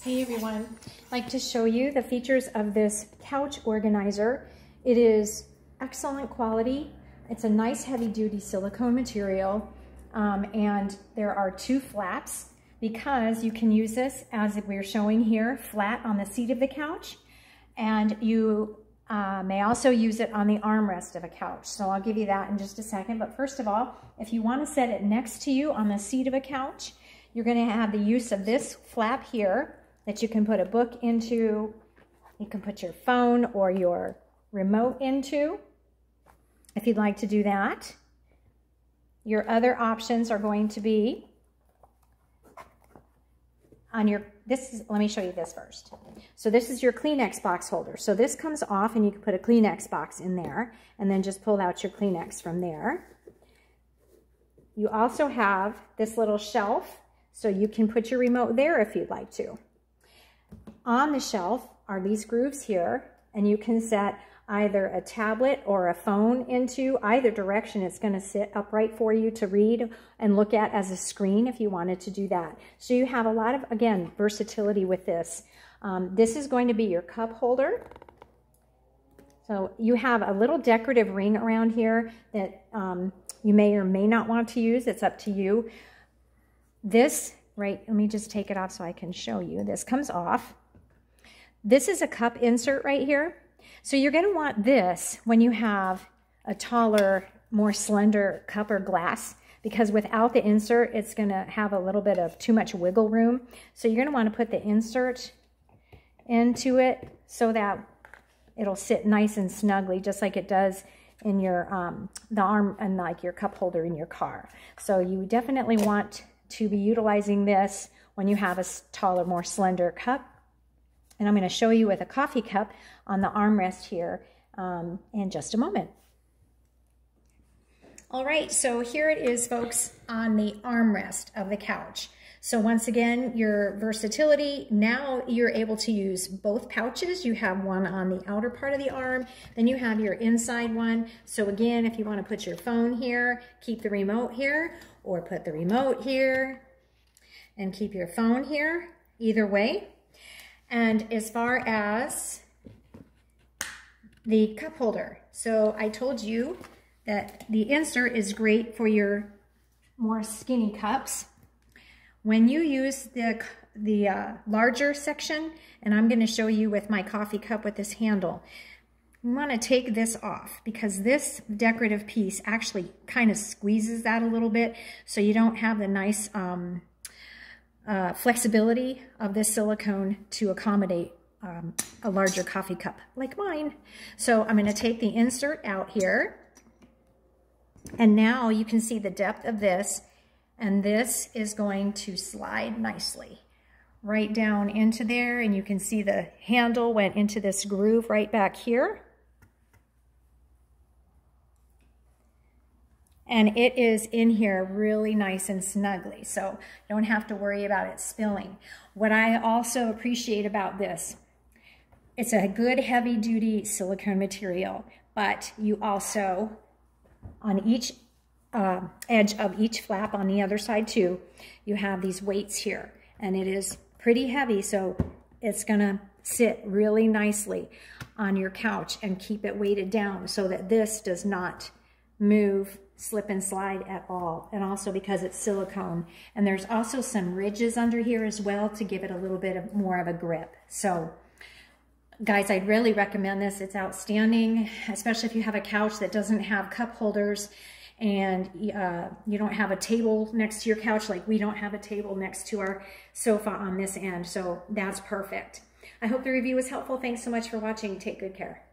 Hey everyone, I'd like to show you the features of this couch organizer. It is excellent quality. It's a nice heavy duty silicone material um, and there are two flaps because you can use this as we're showing here flat on the seat of the couch and you uh, may also use it on the armrest of a couch. So I'll give you that in just a second. But first of all, if you want to set it next to you on the seat of a couch, you're going to have the use of this flap here that you can put a book into. You can put your phone or your remote into if you'd like to do that. Your other options are going to be on your, this is, let me show you this first. So this is your Kleenex box holder. So this comes off and you can put a Kleenex box in there and then just pull out your Kleenex from there. You also have this little shelf so you can put your remote there if you'd like to. On the shelf are these grooves here, and you can set either a tablet or a phone into either direction. It's going to sit upright for you to read and look at as a screen if you wanted to do that. So you have a lot of, again, versatility with this. Um, this is going to be your cup holder. So you have a little decorative ring around here that um, you may or may not want to use. It's up to you. This, right, let me just take it off so I can show you. This comes off. This is a cup insert right here. So you're going to want this when you have a taller, more slender cup or glass because without the insert, it's going to have a little bit of too much wiggle room. So you're going to want to put the insert into it so that it'll sit nice and snugly just like it does in your um, the arm and like your cup holder in your car. So you definitely want to be utilizing this when you have a taller, more slender cup and I'm going to show you with a coffee cup on the armrest here um, in just a moment. All right, so here it is, folks, on the armrest of the couch. So once again, your versatility, now you're able to use both pouches. You have one on the outer part of the arm, then you have your inside one. So again, if you wanna put your phone here, keep the remote here, or put the remote here, and keep your phone here, either way. And as far as the cup holder, so I told you that the insert is great for your more skinny cups. When you use the, the uh, larger section, and I'm gonna show you with my coffee cup with this handle, you wanna take this off because this decorative piece actually kind of squeezes that a little bit so you don't have the nice um, uh, flexibility of this silicone to accommodate um, a larger coffee cup like mine. So I'm going to take the insert out here. And now you can see the depth of this. And this is going to slide nicely right down into there. And you can see the handle went into this groove right back here. And it is in here really nice and snugly, so don't have to worry about it spilling. What I also appreciate about this, it's a good heavy duty silicone material, but you also, on each uh, edge of each flap on the other side too, you have these weights here, and it is pretty heavy, so it's gonna sit really nicely on your couch and keep it weighted down so that this does not move slip and slide at all and also because it's silicone. And there's also some ridges under here as well to give it a little bit of more of a grip. So guys I'd really recommend this. It's outstanding especially if you have a couch that doesn't have cup holders and uh, you don't have a table next to your couch like we don't have a table next to our sofa on this end. So that's perfect. I hope the review was helpful. Thanks so much for watching. Take good care